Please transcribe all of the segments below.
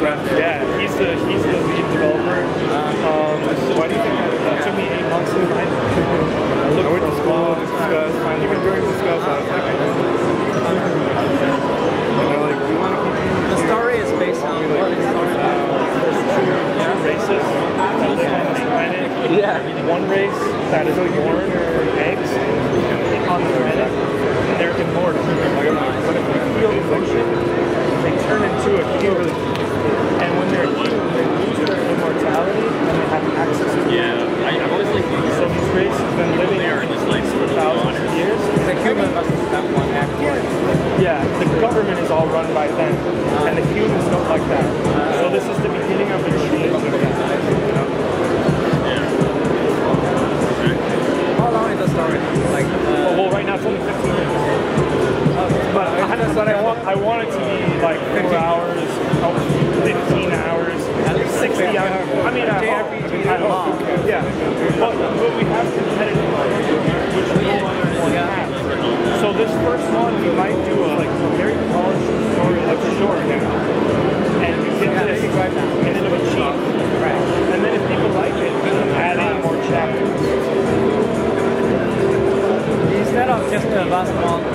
man. Yeah, he's the he's the lead developer. Um, why do you think that it took me eight months to find? I I went to school, discussed, even during discuss, I was like, I know. And they're like, we want to keep The story is based on what is two races that live on. Yeah. One race that is born from eggs on the planet, been living there in this like for thousands of years. The human doesn't have one act Yeah, the government is all run by them, and the humans don't like that. So this is the beginning of a change. of that, you know? How long is the story? Like, uh, well, right now it's only 15 minutes. But I, but I want I want it to be like four hours, oh, 15 first one, we might do a, like, a very polished story, like short now. And you get this, and it'll be cheap. Right. And then if people like it, add in more chapters. instead of just a vast amount of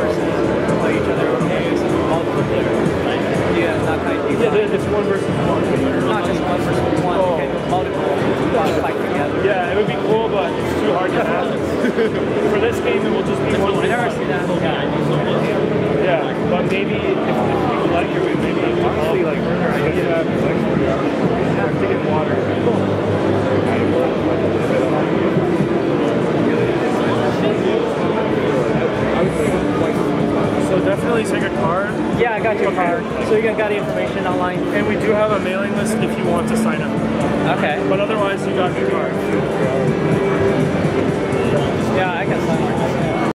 person for each other, okay, it's multiple players. Yeah, that kind of Yeah, there- there's one versus one. For this game, it will just be one. I never that. Yeah. Yeah, but maybe if, if people like it, we maybe honestly like further idea. Have to get water. So definitely take a card, Yeah, I got your Okay. card. So you got the information online. and we do have a mailing list if you want to sign up. Okay. But otherwise, you got your card.